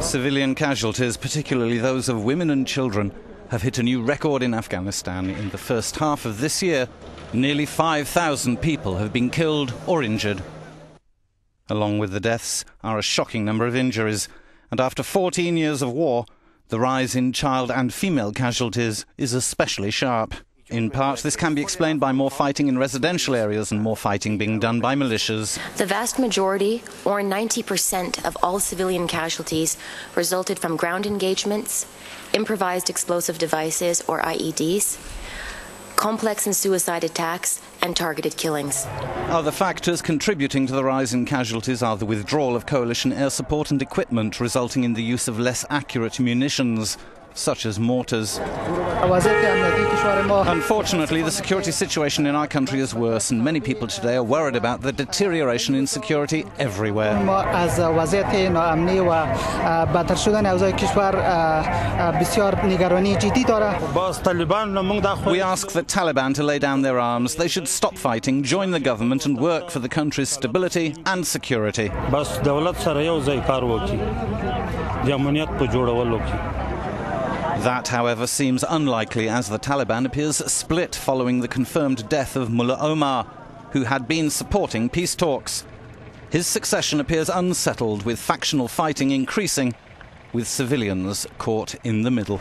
Civilian casualties, particularly those of women and children, have hit a new record in Afghanistan. In the first half of this year, nearly 5,000 people have been killed or injured. Along with the deaths are a shocking number of injuries, and after 14 years of war, the rise in child and female casualties is especially sharp. In part, this can be explained by more fighting in residential areas and more fighting being done by militias. The vast majority, or 90% of all civilian casualties, resulted from ground engagements, improvised explosive devices, or IEDs, complex and suicide attacks, and targeted killings. Other factors contributing to the rise in casualties are the withdrawal of coalition air support and equipment, resulting in the use of less accurate munitions, such as mortars. Unfortunately, the security situation in our country is worse, and many people today are worried about the deterioration in security everywhere. We ask the Taliban to lay down their arms. They should stop fighting, join the government, and work for the country's stability and security. That, however, seems unlikely as the Taliban appears split following the confirmed death of Mullah Omar, who had been supporting peace talks. His succession appears unsettled, with factional fighting increasing, with civilians caught in the middle.